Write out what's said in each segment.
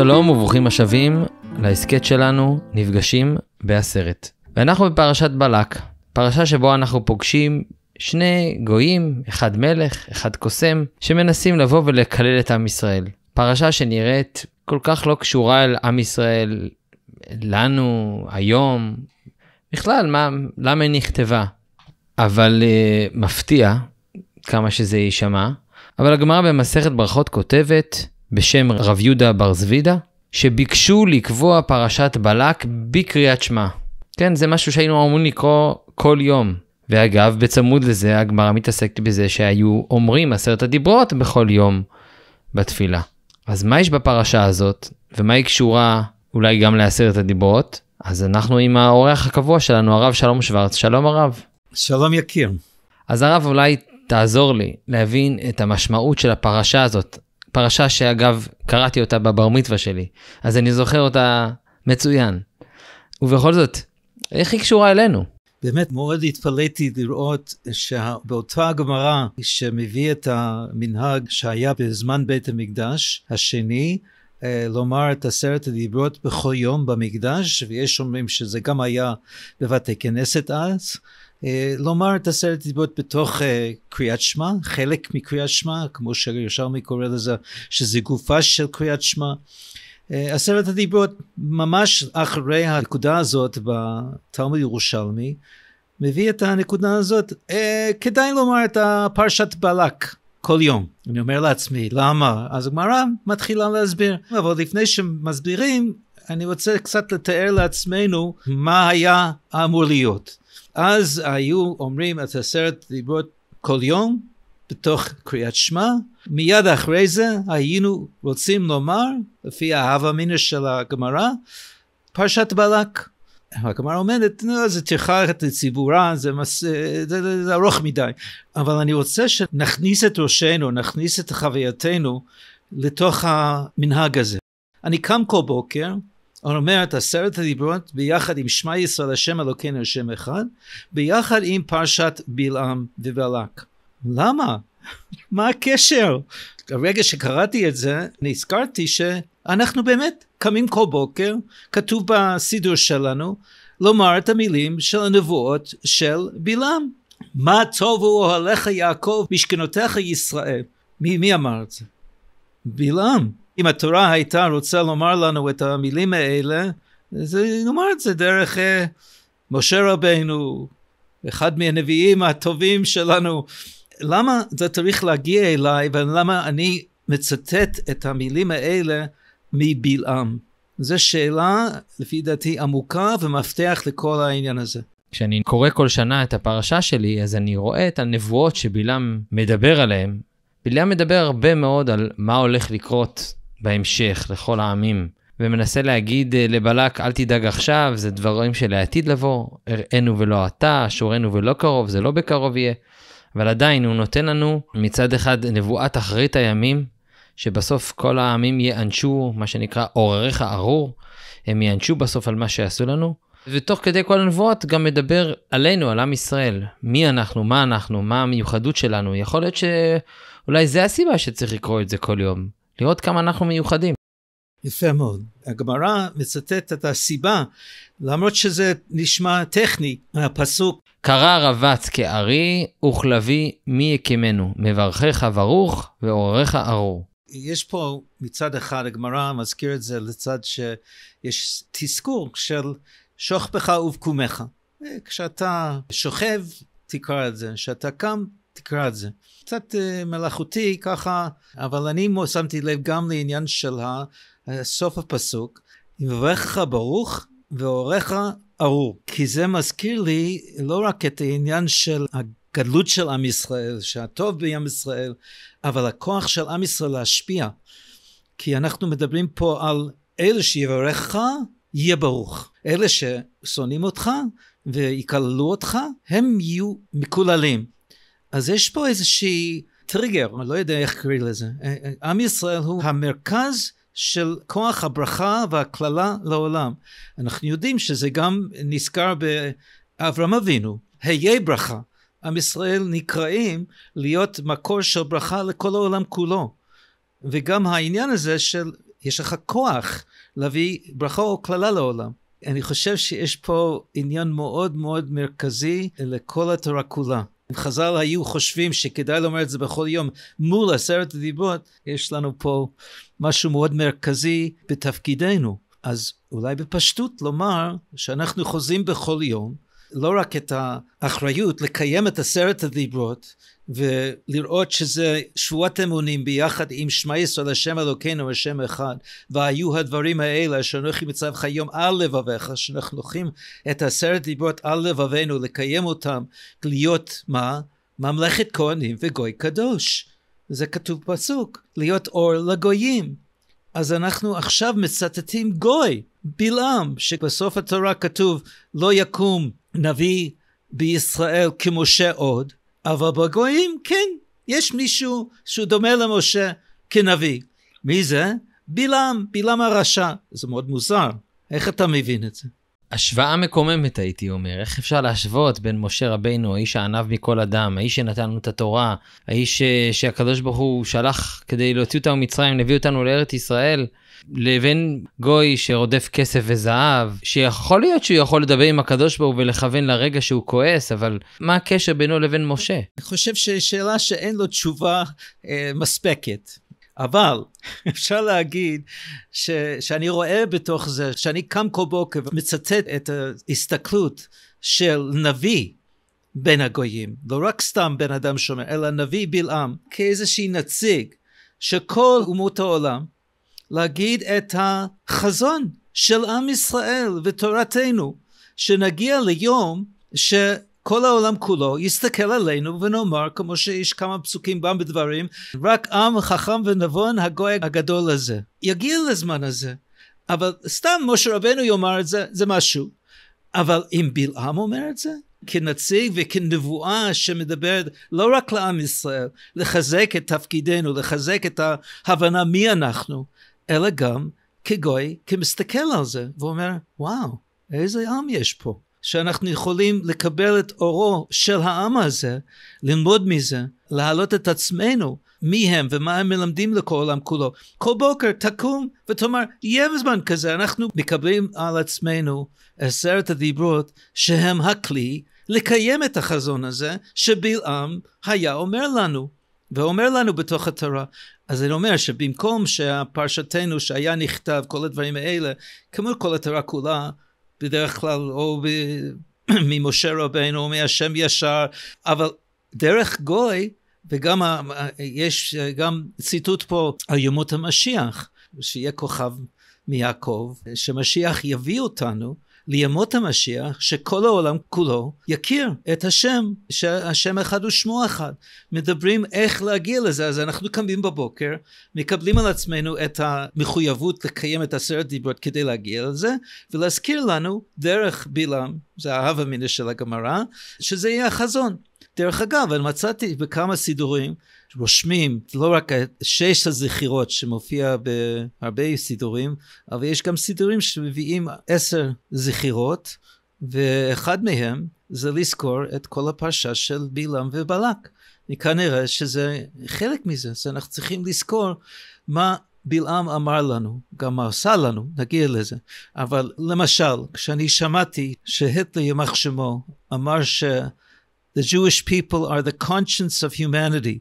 שלום וברוכים השבים להסכת שלנו נפגשים בעשרת. ואנחנו בפרשת בלק, פרשה שבו אנחנו פוגשים שני גויים, אחד מלך, אחד קוסם, שמנסים לבוא ולקלל את עם ישראל. פרשה שנראית כל כך לא קשורה אל עם ישראל, לנו, היום, בכלל, מה, למה היא נכתבה? אבל uh, מפתיע כמה שזה יישמע, אבל הגמרא במסכת ברכות כותבת בשם רב יהודה בר זבידה, שביקשו לקבוע פרשת בלק בקריאת שמע. כן, זה משהו שהיינו אמורים לקרוא כל יום. ואגב, בצמוד לזה, הגמרא מתעסקת בזה שהיו אומרים עשרת הדיברות בכל יום בתפילה. אז מה יש בפרשה הזאת, ומה היא קשורה אולי גם לעשרת הדיברות? אז אנחנו עם האורח הקבוע שלנו, הרב שלום שוורץ. שלום הרב. שלום יקיר. אז הרב, אולי תעזור לי להבין את המשמעות של הפרשה הזאת. פרשה שאגב, קראתי אותה בבר מצווה שלי, אז אני זוכר אותה מצוין. ובכל זאת, איך היא קשורה אלינו? באמת מאוד התפלאתי לראות שבאותה גמרא שמביא את המנהג שהיה בזמן בית המקדש השני, אה, לומר את עשרת הדיברות בכל יום במקדש, ויש אומרים שזה גם היה בבתי כנסת אז, לומר את עשרת הדיברות בתוך אה, קריאת שמע, חלק מקריאת שמע, כמו שירושלמי קורא לזה, שזה גופה של קריאת שמע. עשרת הדיברות ממש אחרי הנקודה הזאת בתלמוד ירושלמי מביא את הנקודה הזאת אה, כדאי לומר את הפרשת בלק כל יום. אני אומר לעצמי למה? אז הגמרא מתחילה להסביר אבל לפני שמסבירים אני רוצה קצת לתאר לעצמנו מה היה אמור להיות. אז היו אומרים את עשרת דיברות כל יום בתוך קריאת שמע, מיד אחרי זה היינו רוצים לומר, לפי ההווה מינא של הגמרא, פרשת בלק. הגמרא אומרת, נו, זה טרחת לציבורה, זה, מס... זה, זה, זה ארוך מדי. אבל אני רוצה שנכניס את ראשנו, נכניס את חווייתנו לתוך המנהג הזה. אני קם כל בוקר, אני אומר את עשרת הדיברות ביחד עם שמע ישראל השם אלוקינו השם אחד, ביחד עם פרשת בלעם ובלק. למה? מה הקשר? הרגע שקראתי את זה, נזכרתי שאנחנו באמת קמים כל בוקר, כתוב בסידור שלנו, לומר את המילים של הנבואות של בלעם. מה טובו אוהליך יעקב משכנותיך ישראל. מי, מי אמר את זה? בלעם. אם התורה הייתה רוצה לומר לנו את המילים האלה, אז נאמר את זה דרך uh, משה רבנו, אחד מהנביאים הטובים שלנו, למה זה צריך להגיע אליי ולמה אני מצטט את המילים האלה מבלעם? זו שאלה, לפי דעתי, עמוקה ומפתח לכל העניין הזה. כשאני קורא כל שנה את הפרשה שלי, אז אני רואה את הנבואות שבלעם מדבר עליהן. בלעם מדבר הרבה מאוד על מה הולך לקרות בהמשך לכל העמים, ומנסה להגיד אה, לבלק, אל תדאג עכשיו, זה דברים שלעתיד לבוא, הראינו ולא אתה, שורנו ולא קרוב, זה לא בקרוב יהיה. אבל עדיין הוא נותן לנו מצד אחד נבואת אחרית הימים, שבסוף כל העמים ייענשו, מה שנקרא עורריך ארור, הם ייענשו בסוף על מה שעשו לנו. ותוך כדי כל הנבואות גם מדבר עלינו, על עם ישראל. מי אנחנו, מה אנחנו, מה המיוחדות שלנו. יכול להיות שאולי זה הסיבה שצריך לקרוא את זה כל יום. לראות כמה אנחנו מיוחדים. יפה מאוד. הגמרא מצטט את הסיבה, למרות שזה נשמע טכני, הפסוק קרא רבץ כארי, וכלבי מי יקימנו, מברכך ברוך ועורריך ארור. יש פה מצד אחד, הגמרא מזכיר את זה לצד שיש תזכור של שוכבך ובקומך. כשאתה שוכב, תקרא את זה, כשאתה קם, תקרא את זה. קצת uh, מלאכותי ככה, אבל אני שמתי לב גם לעניין של סוף הפסוק, מברכך ברוך ועורך ארור. כי זה מזכיר לי לא רק את העניין של הגדלות של עם ישראל, שהטוב בעם ישראל, אבל הכוח של עם ישראל להשפיע. כי אנחנו מדברים פה על אלה שיברכך, יהיה ברוך. אלה ששונאים אותך ויקללו אותך, הם יהיו מקוללים. אז יש פה איזושהי טריגר, אני לא יודע איך קוראים לזה. עם ישראל הוא המרכז של כוח הברכה והקללה לעולם. אנחנו יודעים שזה גם נזכר באברהם אבינו, היה ברכה. עם ישראל נקראים להיות מקור של ברכה לכל העולם כולו. וגם העניין הזה של יש לך כוח להביא ברכה או קללה לעולם. אני חושב שיש פה עניין מאוד מאוד מרכזי לכל התורה כולה. אם חז"ל היו חושבים שכדאי לומר את זה בכל יום מול עשרת הדיברות, יש לנו פה משהו מאוד מרכזי בתפקידנו. אז אולי בפשטות לומר שאנחנו חוזים בכל יום לא רק את האחריות לקיים את עשרת הדיברות ולראות שזה שבועת אמונים ביחד עם שמע ישראל השם אלוקינו השם אחד. והיו הדברים האלה אשר אנוכי מצווך היום על לבביך שאנחנו לוקחים את עשרת דיברות על לבבינו לקיים אותם להיות מה? ממלכת כהנים וגוי קדוש. זה כתוב פסוק להיות אור לגויים. אז אנחנו עכשיו מצטטים גוי בלעם שבסוף התורה כתוב לא יקום נביא בישראל כמשה עוד אבל בגויים כן, יש מישהו שהוא דומה למשה כנביא. מי זה? בלעם, בלעם הרשע. זה מאוד מוזר. איך אתה מבין את זה? השוואה מקוממת הייתי אומר, איך אפשר להשוות בין משה רבינו, האיש הענב מכל אדם, האיש שנתן לנו את התורה, האיש ש... שהקדוש ברוך הוא שלח כדי להוציא אותנו ממצרים, להביא אותנו לארץ ישראל, לבין גוי שרודף כסף וזהב, שיכול להיות שהוא יכול לדבר עם הקדוש ברוך הוא ולכוון לרגע שהוא כועס, אבל מה הקשר בינו לבין משה? אני חושב ששאלה שאין לו תשובה אה, מספקת. אבל אפשר להגיד ש, שאני רואה בתוך זה, שאני קם כל בוקר ומצטט את ההסתכלות של נביא בין הגויים, לא רק סתם בן אדם שומר, אלא נביא בלעם, כאיזשהי נציג של כל אומות העולם, להגיד את החזון של עם ישראל ותורתנו, שנגיע ליום ש... כל העולם כולו יסתכל עלינו ונאמר, כמו שיש כמה פסוקים גם בדברים, רק עם חכם ונבון הגוי הגדול הזה. יגיע לזמן הזה. אבל סתם משה רבנו יאמר את זה, זה משהו. אבל אם בלעם אומר את זה, כנציג וכנבואה שמדברת לא רק לעם ישראל, לחזק את תפקידנו, לחזק את ההבנה מי אנחנו, אלא גם כגוי, כמסתכל על זה, ואומר, וואו, איזה עם יש פה. שאנחנו יכולים לקבל את אורו של העם הזה, ללמוד מזה, להעלות את עצמנו, מי הם ומה הם מלמדים לכל העולם כולו. כל בוקר תקום ותאמר, יהיה בזמן כזה, אנחנו מקבלים על עצמנו עשרת הדיברות שהם הכלי לקיים את החזון הזה שבלעם היה אומר לנו, ואומר לנו בתוך התורה. אז אני אומר שבמקום שהפרשתנו שהיה נכתב כל הדברים האלה, כמו כל התורה כולה, בדרך כלל או ב... ממשה רבנו או מהשם ישר, אבל דרך גוי, וגם ה... יש גם ציטוט פה על ימות המשיח, שיהיה כוכב מיעקב, שמשיח יביא אותנו לימות המשיח, שכל העולם כולו יכיר את השם, שהשם אחד ושמו אחד. מדברים איך להגיע לזה, אז אנחנו קמים בבוקר, מקבלים על עצמנו את המחויבות לקיים את עשרת דיברות כדי להגיע לזה, ולהזכיר לנו דרך בלעם, זה האהבה מיניה של הגמרא, שזה יהיה החזון. דרך אגב, אני מצאתי בכמה סידורים רושמים לא רק שש הזכירות שמופיע בהרבה סידורים, אבל יש גם סידורים שמביאים עשר זכירות, ואחד מהם זה לזכור את כל הפרשה של בלעם ובלק. וכנראה שזה חלק מזה, שאנחנו צריכים לזכור מה בלעם אמר לנו, גם מה עשה לנו, נגיע לזה. אבל למשל, כשאני שמעתי שהיטלר ימח שמו אמר ש... The Jewish people are the conscience of humanity.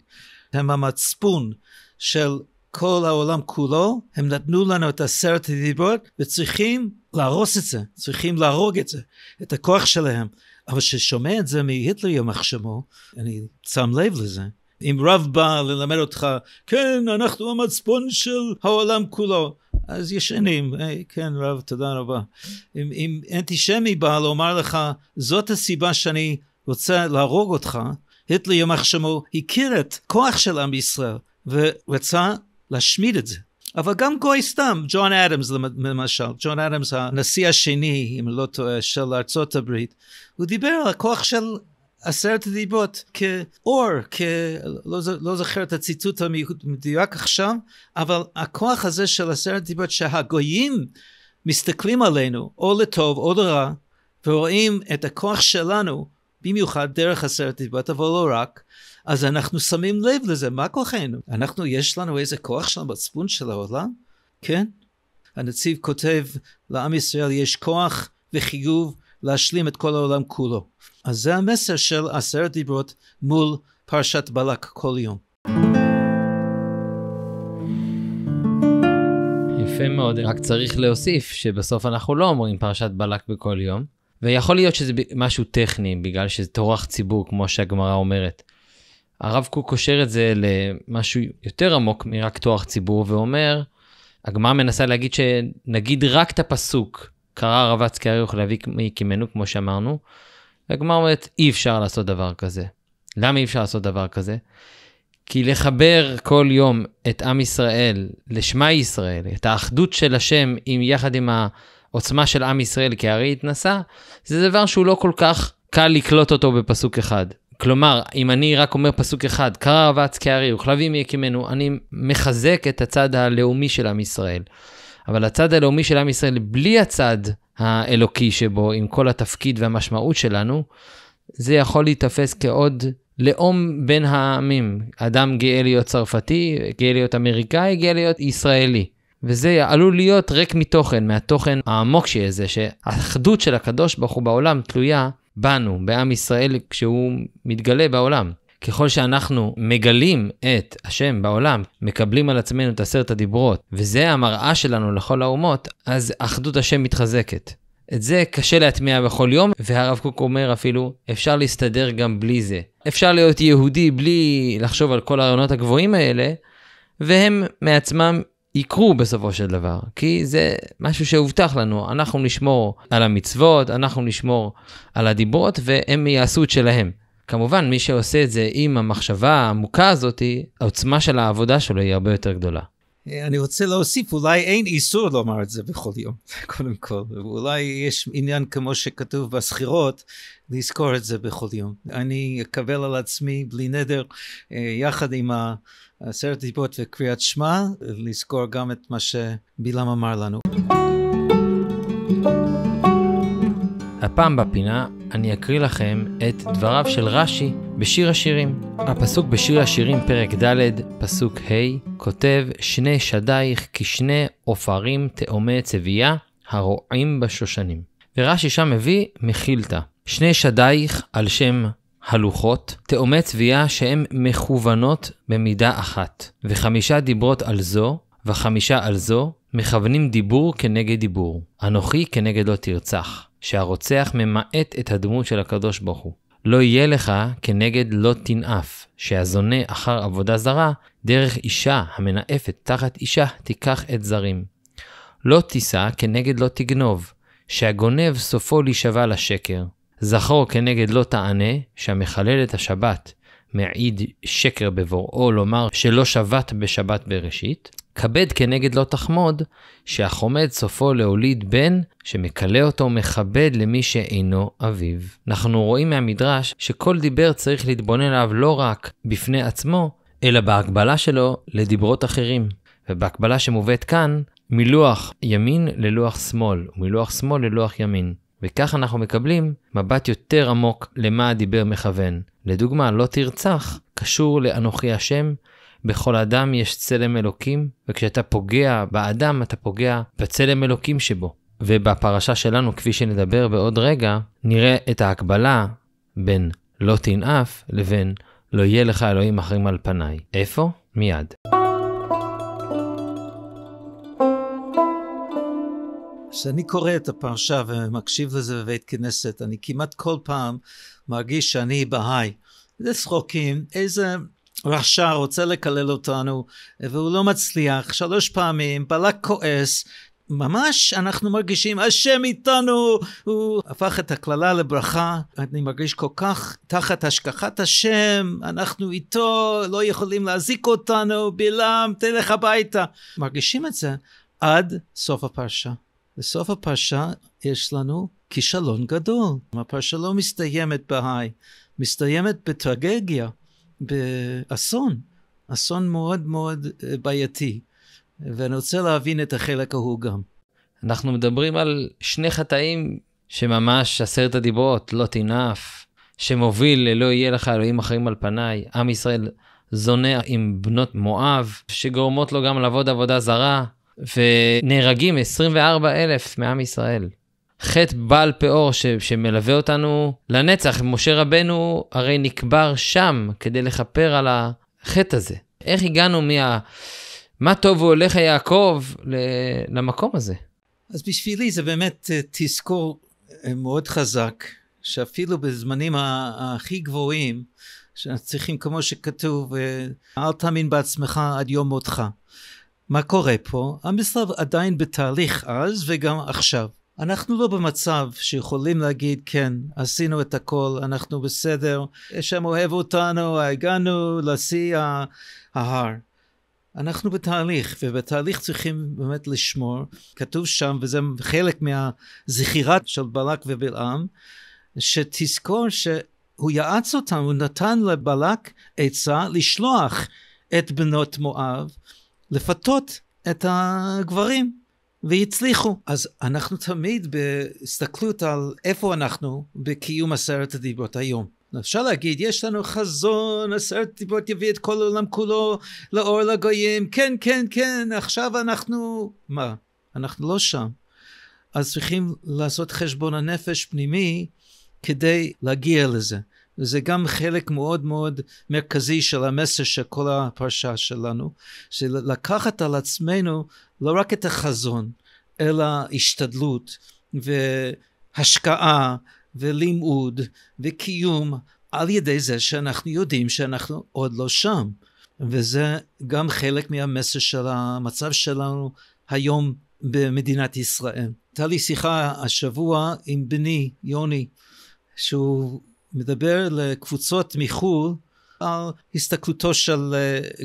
הם המצפון של כל העולם כולו, הם נתנו לנו את עשרת הדיברות וצריכים להרוס את זה, צריכים להרוג את זה, את הכוח שלהם. אבל כששומע את זה מהיטלר ימח שמו, אני שם לב לזה. אם רב בא ללמד אותך, כן, אנחנו המצפון של העולם כולו, אז ישנים, hey, כן רב, תודה רבה. אם, אם אנטישמי בא לומר לך, זאת הסיבה שאני רוצה להרוג אותך, היטלר ימח שמו הכיר את כוח של עם ישראל ורצה להשמיד את זה. אבל גם גוי סתם, ג'ון אדמס למשל, ג'ון אדמס הנשיא השני, אם לא טועה, של ארצות הברית, הוא דיבר על הכוח של עשרת הדיברות כאור, כ... לא, לא זוכר את הציטוט המדויק עכשיו, אבל הכוח הזה של עשרת הדיברות שהגויים מסתכלים עלינו, או לטוב או לרע, ורואים את הכוח שלנו במיוחד דרך עשרת הדיברות, אבל לא רק, אז אנחנו שמים לב לזה, מה כוחנו? אנחנו, יש לנו איזה כוח של המצפון של העולם? כן? הנציב כותב, לעם ישראל יש כוח וחיוב להשלים את כל העולם כולו. אז זה המסר של עשרת דיברות מול פרשת בלק כל יום. יפה מאוד, רק צריך להוסיף שבסוף אנחנו לא אומרים פרשת בלק בכל יום, ויכול להיות שזה משהו טכני, בגלל שזה טורח ציבור, כמו שהגמרא אומרת. הרב קוק קושר את זה למשהו יותר עמוק מרק טורח ציבור, ואומר, הגמרא מנסה להגיד שנגיד רק את הפסוק, קרא רבץ כאריוך להביא מקימנו, כמו שאמרנו, והגמרא אומרת, אי אפשר לעשות דבר כזה. למה אי אפשר לעשות דבר כזה? כי לחבר כל יום את עם ישראל לשמע ישראל, את האחדות של השם עם, יחד עם העוצמה של עם ישראל כהרי התנסה, זה דבר שהוא לא כל כך קל לקלוט אותו בפסוק אחד. כלומר, אם אני רק אומר פסוק אחד, קרא רבץ כארי וכלבים יקימנו, אני מחזק את הצד הלאומי של עם ישראל. אבל הצד הלאומי של עם ישראל, בלי הצד האלוקי שבו, עם כל התפקיד והמשמעות שלנו, זה יכול להיתפס כעוד לאום בין העמים. אדם גאה להיות צרפתי, גאה להיות אמריקאי, גאה להיות ישראלי. וזה עלול להיות ריק מתוכן, מהתוכן העמוק שיש זה, שהאחדות של הקדוש ברוך הוא בעולם תלויה בנו, בעם ישראל, כשהוא מתגלה בעולם. ככל שאנחנו מגלים את השם בעולם, מקבלים על עצמנו את עשרת הדיברות, וזה המראה שלנו לכל האומות, אז אחדות השם מתחזקת. את זה קשה להטמיע בכל יום, והרב קוק אומר אפילו, אפשר להסתדר גם בלי זה. אפשר להיות יהודי בלי לחשוב על כל הרעיונות הגבוהים האלה, והם מעצמם יקרו בסופו של דבר, כי זה משהו שהובטח לנו, אנחנו נשמור על המצוות, אנחנו נשמור על הדיברות, והם יעשו את שלהם. כמובן, מי שעושה את זה עם המחשבה העמוקה הזאת, העוצמה של העבודה שלו היא הרבה יותר גדולה. אני רוצה להוסיף, אולי אין איסור לומר את זה בכל יום, קודם כל. אולי יש עניין כמו שכתוב בסחירות, לזכור את זה בכל יום. אני אקבל על עצמי בלי נדר, אה, יחד עם עשרת דיברות וקריאת שמע, לזכור גם את מה שבלעם אמר לנו. הפעם בפינה אני אקריא לכם את דבריו של רש"י בשיר השירים. הפסוק בשיר השירים פרק ד', פסוק ה', כותב שני שדייך כשני עופרים תאומי צבייה הרועים בשושנים. ורש"י שם מביא מחילתא. שני שדייך על שם הלוחות, תאומי צבייה שהן מכוונות במידה אחת, וחמישה דיברות על זו, וחמישה על זו, מכוונים דיבור כנגד דיבור, אנוכי כנגד לא תרצח, שהרוצח ממעט את הדמות של הקדוש ברוך הוא. לא יהיה לך כנגד לא תנאף, שהזונה אחר עבודה זרה, דרך אישה המנאפת תחת אישה תיקח את זרים. לא תישא כנגד לא תגנוב, שהגונב סופו להישבע לשקר. זכור כנגד לא תענה, שהמחלל את השבת מעיד שקר בבוראו לומר שלא שבת בשבת בראשית. כבד כנגד לא תחמוד, שהחומד סופו להוליד בן, שמקלה אותו מכבד למי שאינו אביו. אנחנו רואים מהמדרש שכל דיבר צריך להתבונן עליו לא רק בפני עצמו, אלא בהקבלה שלו לדיברות אחרים. ובהקבלה שמובאת כאן, מלוח ימין ללוח שמאל, ומלוח שמאל ללוח ימין. וכך אנחנו מקבלים מבט יותר עמוק למה הדיבר מכוון. לדוגמה, לא תרצח קשור לאנוכי השם, בכל אדם יש צלם אלוקים, וכשאתה פוגע באדם, אתה פוגע בצלם אלוקים שבו. ובפרשה שלנו, כפי שנדבר בעוד רגע, נראה את ההקבלה בין לא תנאף לבין לא יהיה לך אלוהים אחרים על פניי. איפה? מיד. כשאני קורא את הפרשה ומקשיב לזה בבית כנסת, אני כמעט כל פעם מרגיש שאני בהאי. זה צחוקים, איזה רשע רוצה לקלל אותנו, והוא לא מצליח, שלוש פעמים, בלק כועס, ממש אנחנו מרגישים, השם איתנו, הוא הפך את הקללה לברכה, אני מרגיש כל כך תחת השגחת השם, אנחנו איתו, לא יכולים להזיק אותנו, בלעם, תלך הביתה. מרגישים את זה עד סוף הפרשה. בסוף הפרשה יש לנו כישלון גדול. הפרשה לא מסתיימת בהיי, מסתיימת בטרגדיה, באסון, אסון מאוד מאוד אה, בעייתי. ואני רוצה להבין את החלק ההוא גם. אנחנו מדברים על שני חטאים שממש עשרת הדיברות, לא תנאף, שמוביל ללא יהיה לך אלוהים אחרים על פניי, עם ישראל זונה עם בנות מואב, שגורמות לו גם לעבוד עבודה זרה, ונהרגים 24 אלף מעם ישראל. חטא בעל פאור ש- שמלווה אותנו לנצח, משה רבנו הרי נקבר שם כדי לכפר על החטא הזה. איך הגענו מה... מה טוב הוא הולך יעקב ל- למקום הזה? אז בשבילי זה באמת אה, תזכור אה, מאוד חזק, שאפילו בזמנים ה- הכי גבוהים, שאנחנו צריכים, כמו שכתוב, אה, אל תאמין בעצמך עד יום מותך. מה קורה פה? ישראל עדיין בתהליך אז וגם עכשיו. אנחנו לא במצב שיכולים להגיד, כן, עשינו את הכל, אנחנו בסדר, השם אוהב אותנו, הגענו לשיא ההר. אנחנו בתהליך, ובתהליך צריכים באמת לשמור. כתוב שם, וזה חלק מהזכירה של בלק ובלעם, שתזכור שהוא יעץ אותם, הוא נתן לבלק עצה לשלוח את בנות מואב לפתות את הגברים, והצליחו. אז אנחנו תמיד בהסתכלות על איפה אנחנו בקיום עשרת הדיברות היום. אפשר להגיד, יש לנו חזון, עשרת דיברות יביא את כל העולם כולו לאור לגויים, כן, כן, כן, עכשיו אנחנו... מה? אנחנו לא שם. אז צריכים לעשות חשבון הנפש פנימי כדי להגיע לזה. וזה גם חלק מאוד מאוד מרכזי של המסר של כל הפרשה שלנו, של לקחת על עצמנו לא רק את החזון, אלא השתדלות והשקעה ולימוד וקיום על ידי זה שאנחנו יודעים שאנחנו עוד לא שם. וזה גם חלק מהמסר של המצב שלנו היום במדינת ישראל. הייתה לי שיחה השבוע עם בני יוני, שהוא מדבר לקבוצות מחו"ל על הסתכלותו של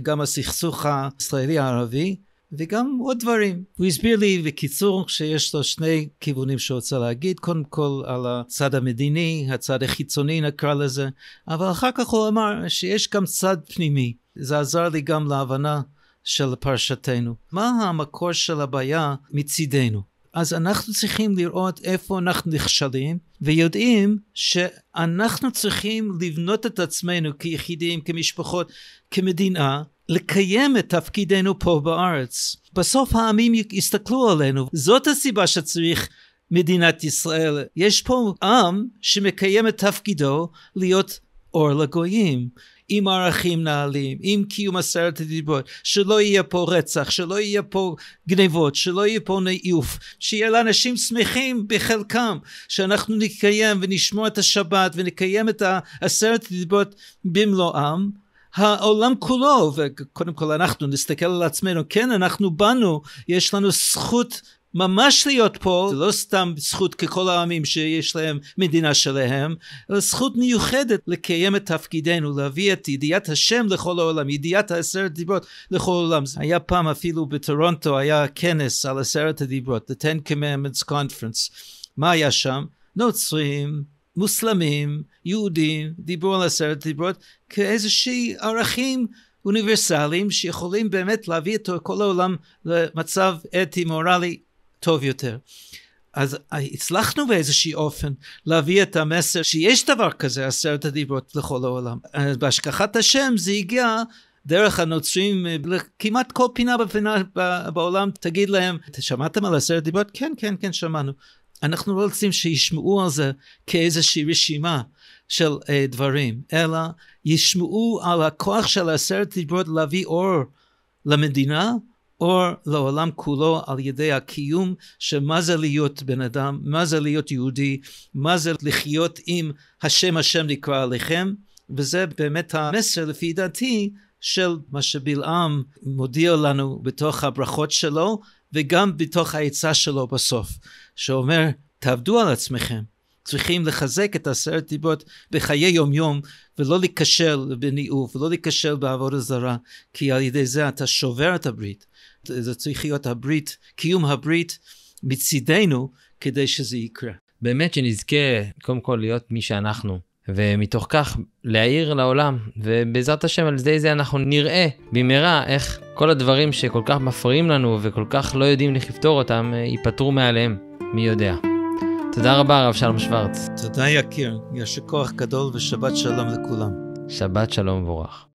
גם הסכסוך הישראלי-ערבי וגם עוד דברים. הוא הסביר לי בקיצור שיש לו שני כיוונים שהוא רוצה להגיד, קודם כל על הצד המדיני, הצד החיצוני נקרא לזה, אבל אחר כך הוא אמר שיש גם צד פנימי. זה עזר לי גם להבנה של פרשתנו. מה המקור של הבעיה מצידנו? אז אנחנו צריכים לראות איפה אנחנו נכשלים, ויודעים שאנחנו צריכים לבנות את עצמנו כיחידים, כמשפחות, כמדינה, לקיים את תפקידנו פה בארץ. בסוף העמים יסתכלו עלינו. זאת הסיבה שצריך מדינת ישראל. יש פה עם שמקיים את תפקידו להיות אור לגויים. עם ערכים נעלים, עם קיום עשרת הדיברות, שלא יהיה פה רצח, שלא יהיה פה גנבות, שלא יהיה פה ניאוף, שיהיה לאנשים שמחים בחלקם, שאנחנו נקיים ונשמור את השבת ונקיים את עשרת הדיברות במלואם, העולם כולו, וקודם כל אנחנו נסתכל על עצמנו, כן אנחנו באנו, יש לנו זכות ממש להיות פה, זה לא סתם זכות ככל העמים שיש להם מדינה שלהם, אלא זכות מיוחדת לקיים את תפקידנו, להביא את ידיעת השם לכל העולם, ידיעת עשרת הדיברות לכל העולם. היה פעם אפילו בטורונטו, היה כנס על עשרת הדיברות, The Ten Commandments Conference. מה היה שם? נוצרים, מוסלמים, יהודים, דיברו על עשרת הדיברות כאיזשהם ערכים אוניברסליים שיכולים באמת להביא את כל העולם למצב אתי מורלי טוב יותר. אז הצלחנו באיזשהו אופן להביא את המסר שיש דבר כזה עשרת הדיברות לכל העולם. בהשגחת השם זה הגיע דרך הנוצרים כמעט כל פינה בפינה בעולם תגיד להם שמעתם על עשרת דיברות? כן כן כן שמענו. אנחנו לא רוצים שישמעו על זה כאיזושהי רשימה של uh, דברים, אלא ישמעו על הכוח של עשרת דיברות להביא אור למדינה, אור לעולם כולו על ידי הקיום של מה זה להיות בן אדם, מה זה להיות יהודי, מה זה לחיות עם השם השם נקרא עליכם, וזה באמת המסר לפי דעתי של מה שבלעם מודיע לנו בתוך הברכות שלו, וגם בתוך העצה שלו בסוף, שאומר תעבדו על עצמכם, צריכים לחזק את עשרת דיברות בחיי יום יום ולא להיכשל בניאוף ולא להיכשל בעבודה זרה כי על ידי זה אתה שובר את הברית. זה צריך להיות הברית, קיום הברית מצידנו כדי שזה יקרה. באמת שנזכה קודם כל להיות מי שאנחנו ומתוך כך להעיר לעולם ובעזרת השם על ידי זה אנחנו נראה במהרה איך כל הדברים שכל כך מפריעים לנו וכל כך לא יודעים איך לפתור אותם ייפתרו מעליהם מי יודע. תודה רבה, הרב שלום שוורץ. תודה יקיר, יישר כוח גדול ושבת שלום לכולם. שבת שלום מבורך.